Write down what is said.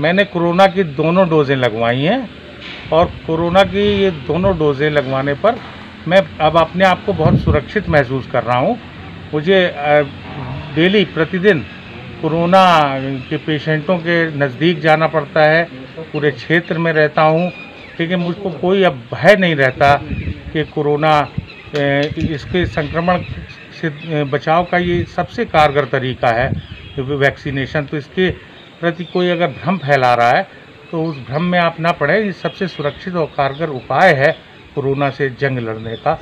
मैंने कोरोना की दोनों डोजें लगवाई हैं और कोरोना की ये दोनों डोजें लगवाने पर मैं अब अपने आप को बहुत सुरक्षित महसूस कर रहा हूँ। मुझे डेली, प्रतिदिन कोरोना के पेशेंटों के नज़दीक जाना पड़ता है, पूरे क्षेत्र में रहता हूँ लेकिन मुझको कोई अब भय नहीं रहता कि कोरोना इसके संक्रमण से बचाव का ये सबसे कारगर तरीका है, वैक्सीनेशन। तो इसके प्रति कोई अगर भ्रम फैला रहा है तो उस भ्रम में आप ना पड़े। ये सबसे सुरक्षित और कारगर उपाय है कोरोना से जंग लड़ने का।